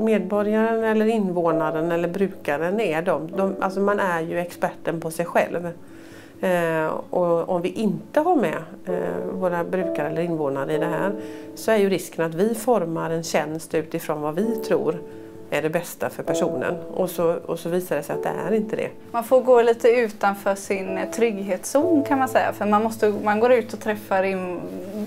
medborgaren eller invånaren eller brukaren är de, de alltså man är ju experten på sig själv. Eh, och om vi inte har med eh, våra brukare eller invånare i det här så är ju risken att vi formar en tjänst utifrån vad vi tror är det bästa för personen och så, och så visar det sig att det är inte det. Man får gå lite utanför sin trygghetszon kan man säga för man, måste, man går ut och träffar in,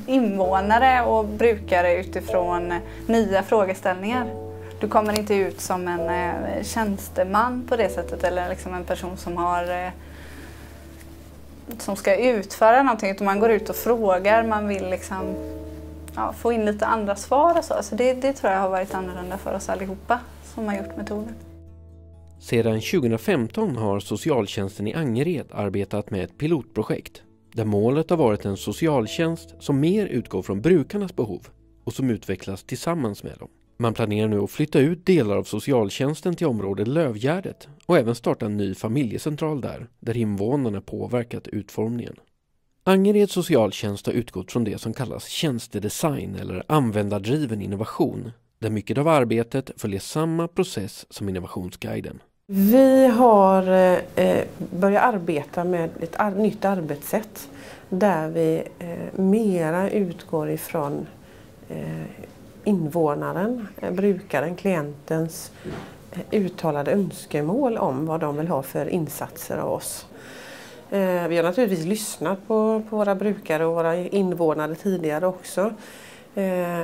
invånare och brukare utifrån nya frågeställningar. Du kommer inte ut som en eh, tjänsteman på det sättet eller liksom en person som har eh, som ska utföra någonting utan man går ut och frågar, man vill liksom ja, få in lite andra svar och så. så det, det tror jag har varit annorlunda för oss allihopa som har gjort metoden. Sedan 2015 har socialtjänsten i Angered arbetat med ett pilotprojekt där målet har varit en socialtjänst som mer utgår från brukarnas behov och som utvecklas tillsammans med dem. Man planerar nu att flytta ut delar av socialtjänsten till området Lövgärdet och även starta en ny familjecentral där, där invånarna påverkat utformningen. Angereds socialtjänst har utgått från det som kallas tjänstedesign eller användardriven innovation, där mycket av arbetet följer samma process som Innovationsguiden. Vi har eh, börjat arbeta med ett ar nytt arbetssätt där vi eh, mera utgår ifrån eh, invånaren, eh, brukaren, klientens eh, uttalade önskemål om vad de vill ha för insatser av oss. Eh, vi har naturligtvis lyssnat på, på våra brukare och våra invånare tidigare också.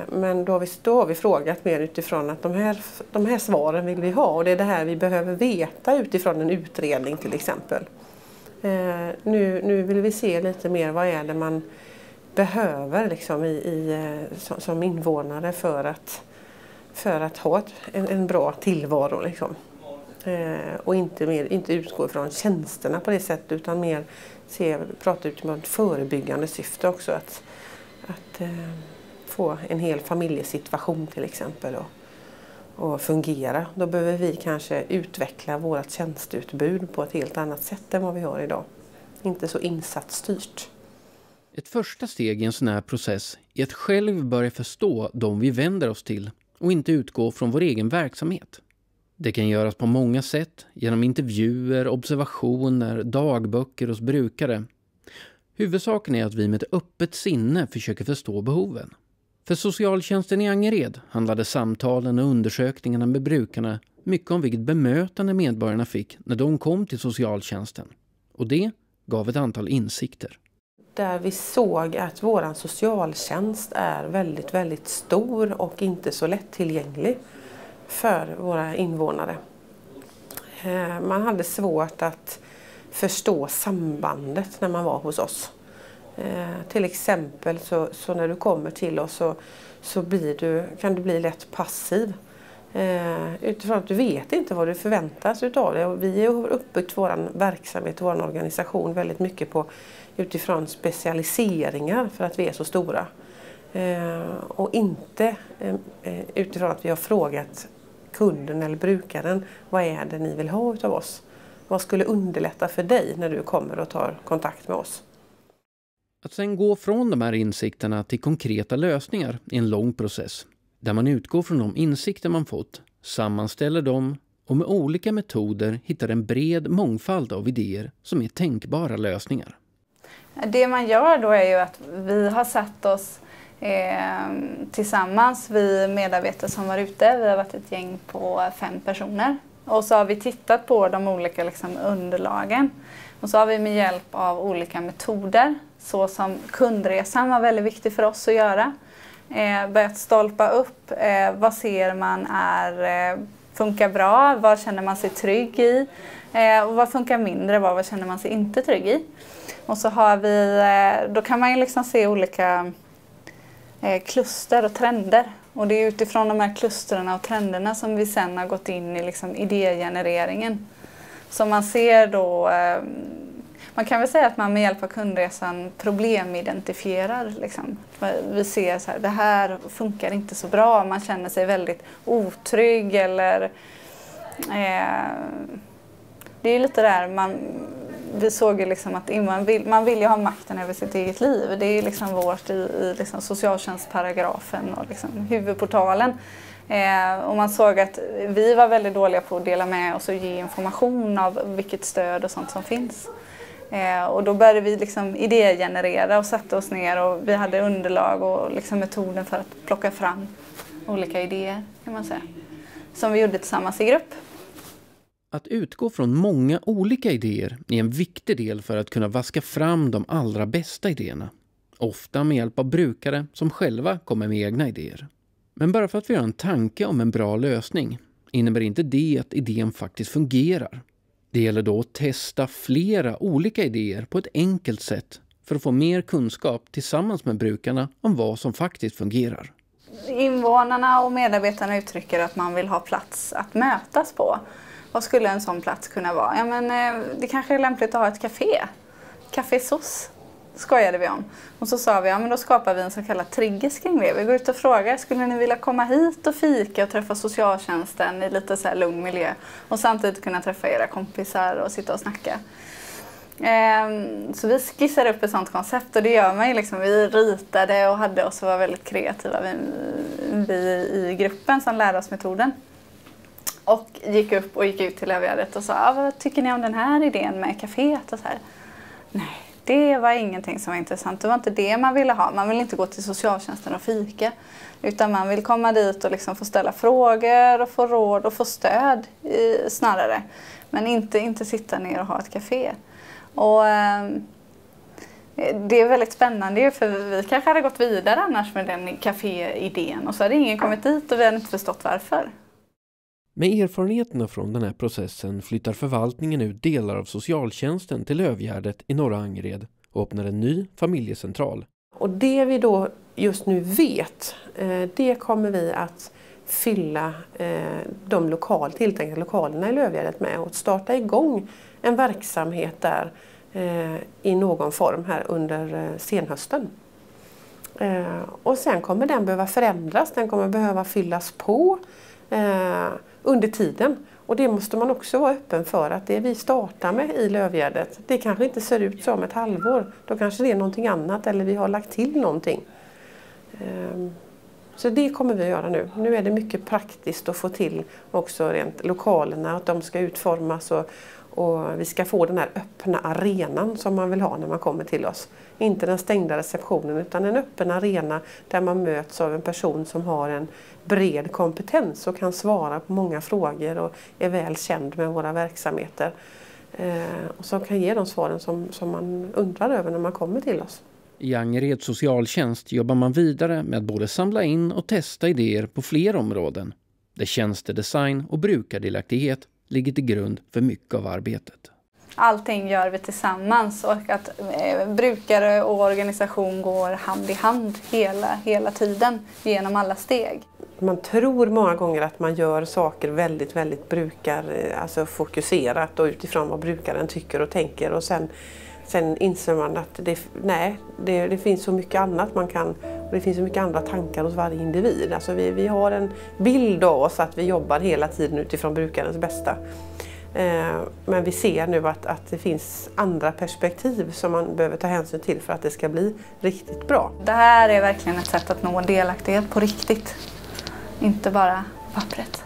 Men då har, vi, då har vi frågat mer utifrån att de här, de här svaren vill vi ha och det är det här vi behöver veta utifrån en utredning till exempel. Nu, nu vill vi se lite mer vad är det man behöver liksom i, i, eh, som, som invånare för att, för att ha ett, en, en bra tillvaro. Liksom. Eh, och inte, mer, inte utgå från tjänsterna på det sättet utan mer se, prata utifrån ett förebyggande syfte också. Att, att eh, få en hel familjesituation till exempel och, och fungera. Då behöver vi kanske utveckla vårt tjänsteutbud på ett helt annat sätt än vad vi har idag. Inte så insatsstyrt. Ett första steg i en sån här process är att själv börja förstå de vi vänder oss till och inte utgå från vår egen verksamhet. Det kan göras på många sätt, genom intervjuer, observationer, dagböcker hos brukare. Huvudsaken är att vi med ett öppet sinne försöker förstå behoven. För socialtjänsten i Angered handlade samtalen och undersökningarna med brukarna mycket om vilket bemötande medborgarna fick när de kom till socialtjänsten. Och det gav ett antal insikter där vi såg att vår socialtjänst är väldigt, väldigt stor och inte så lättillgänglig för våra invånare. Eh, man hade svårt att förstå sambandet när man var hos oss. Eh, till exempel så, så när du kommer till oss så, så blir du, kan du bli lätt passiv. Eh, utifrån att du vet inte vad du förväntas utav dig. vi har uppbyggt vår verksamhet, och vår organisation väldigt mycket på utifrån specialiseringar för att vi är så stora. Eh, och inte eh, eh, utifrån att vi har frågat kunden eller brukaren vad är det ni vill ha utav oss? Vad skulle underlätta för dig när du kommer och tar kontakt med oss? Att sen gå från de här insikterna till konkreta lösningar är en lång process där man utgår från de insikter man fått, sammanställer dem och med olika metoder hittar en bred mångfald av idéer som är tänkbara lösningar. Det man gör då är ju att vi har satt oss eh, tillsammans, vi medarbetare som var ute, vi har varit ett gäng på fem personer. Och så har vi tittat på de olika liksom, underlagen. Och så har vi med hjälp av olika metoder, så som kundresan var väldigt viktig för oss att göra, eh, börjat stolpa upp eh, vad ser man är, eh, funkar bra, vad känner man sig trygg i eh, och vad funkar mindre bra, vad känner man sig inte trygg i. Och så har vi, eh, då kan man ju liksom se olika eh, kluster och trender. Och det är utifrån de här klustren och trenderna som vi sen har gått in i liksom idégenereringen. Så man ser då, eh, man kan väl säga att man med hjälp av kundresan problemidentifierar. Liksom. Vi ser så här, det här funkar inte så bra, man känner sig väldigt otrygg eller eh, det är lite där man, vi såg ju liksom att man vill, man vill ju ha makten över sitt eget liv. Det är liksom vårt i, i liksom socialtjänstparagrafen och liksom huvudportalen. Eh, och man såg att vi var väldigt dåliga på att dela med oss och ge information av vilket stöd och sånt som finns. Eh, och då började vi liksom idégenerera och sätta oss ner och vi hade underlag och liksom metoden för att plocka fram olika idéer kan man säga. Som vi gjorde tillsammans i grupp. Att utgå från många olika idéer är en viktig del för att kunna vaska fram de allra bästa idéerna. Ofta med hjälp av brukare som själva kommer med egna idéer. Men bara för att vi har en tanke om en bra lösning innebär inte det att idén faktiskt fungerar. Det gäller då att testa flera olika idéer på ett enkelt sätt för att få mer kunskap tillsammans med brukarna om vad som faktiskt fungerar. Invånarna och medarbetarna uttrycker att man vill ha plats att mötas på. Vad skulle en sån plats kunna vara? Ja, men, eh, det kanske är lämpligt att ha ett café. Café SOS skojade vi om. Och så sa vi, ja men då skapar vi en så kallad triggers kring det. Vi går ut och frågar, skulle ni vilja komma hit och fika och träffa socialtjänsten i lite så här lugn miljö och samtidigt kunna träffa era kompisar och sitta och snacka. Ehm, så vi skissade upp ett sånt koncept och det gör man ju liksom. Vi ritade och hade oss och var väldigt kreativa vi, vi i gruppen som lärde oss metoden. Och gick upp och gick ut till övriga och sa, ah, vad tycker ni om den här idén med kaféet? Och så här. Nej, det var ingenting som var intressant. Det var inte det man ville ha. Man vill inte gå till socialtjänsten och fika. Utan man vill komma dit och liksom få ställa frågor och få råd och få stöd i, snarare. Men inte, inte sitta ner och ha ett café. Och, eh, det är väldigt spännande för vi kanske hade gått vidare annars med den kaféidén och så hade ingen kommit dit och vi hade inte förstått varför. Med erfarenheterna från den här processen flyttar förvaltningen ut delar av socialtjänsten till Lövgärdet i norra Angered och öppnar en ny familjecentral. Och det vi då just nu vet, eh, det kommer vi att fylla eh, de lokal, tilltänkta lokalerna i Lövgärdet med och starta igång en verksamhet där eh, i någon form här under senhösten. Och sen kommer den behöva förändras, den kommer behöva fyllas på under tiden. Och det måste man också vara öppen för att det vi startar med i Lövgärdet, det kanske inte ser ut som ett halvår. Då kanske det är någonting annat eller vi har lagt till någonting. Ehm, så det kommer vi att göra nu. Nu är det mycket praktiskt att få till också rent lokalerna, att de ska utformas och, och vi ska få den här öppna arenan som man vill ha när man kommer till oss. Inte den stängda receptionen utan en öppen arena där man möts av en person som har en bred kompetens och kan svara på många frågor och är väl känd med våra verksamheter. Eh, och som kan ge de svaren som, som man undrar över när man kommer till oss. I Angereds socialtjänst jobbar man vidare med att både samla in och testa idéer på fler områden där tjänstedesign och brukardelaktighet ligger till grund för mycket av arbetet. Allting gör vi tillsammans och att eh, brukare och organisation går hand i hand hela, hela tiden genom alla steg. Man tror många gånger att man gör saker väldigt, väldigt brukar, eh, alltså fokuserat och utifrån vad brukaren tycker och tänker och sen, sen inser man att det, nej, det, det finns så mycket annat man kan och det finns så mycket andra tankar hos varje individ. Alltså vi, vi har en bild av oss att vi jobbar hela tiden utifrån brukarens bästa. Eh, men vi ser nu att, att det finns andra perspektiv som man behöver ta hänsyn till för att det ska bli riktigt bra. Det här är verkligen ett sätt att nå delaktighet på riktigt. Inte bara pappret.